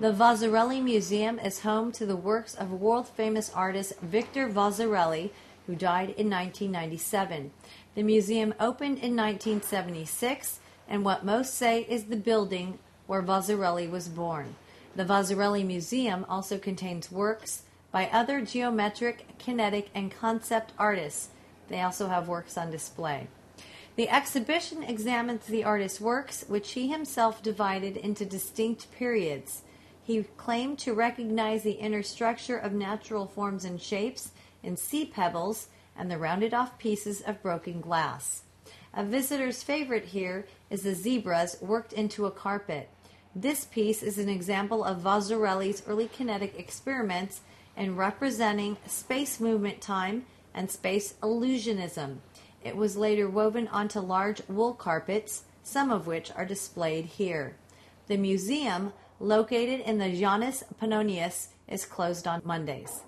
The Vasarely Museum is home to the works of world famous artist Victor Vasarely, who died in 1997. The museum opened in 1976, and what most say is the building where Vasarely was born. The Vasarely Museum also contains works by other geometric, kinetic, and concept artists. They also have works on display. The exhibition examines the artist's works, which he himself divided into distinct periods. He claimed to recognize the inner structure of natural forms and shapes in sea pebbles and the rounded off pieces of broken glass. A visitor's favorite here is the zebras worked into a carpet. This piece is an example of Vasarely's early kinetic experiments in representing space movement time and space illusionism. It was later woven onto large wool carpets, some of which are displayed here. The museum, located in the Janus Pannonius, is closed on Mondays.